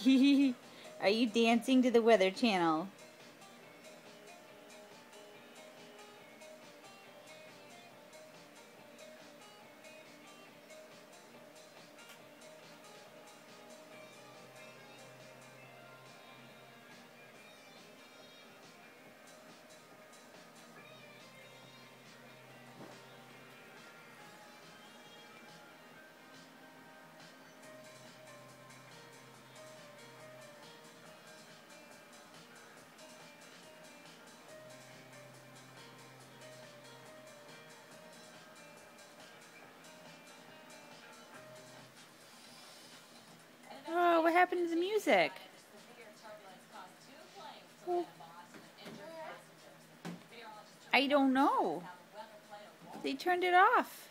Are you dancing to the Weather Channel? Happened to the music? I don't know. They turned it off.